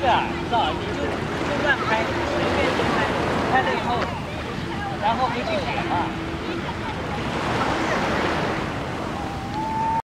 对啊，知道你就就乱拍，随便就拍，拍了以后，然后不去写嘛。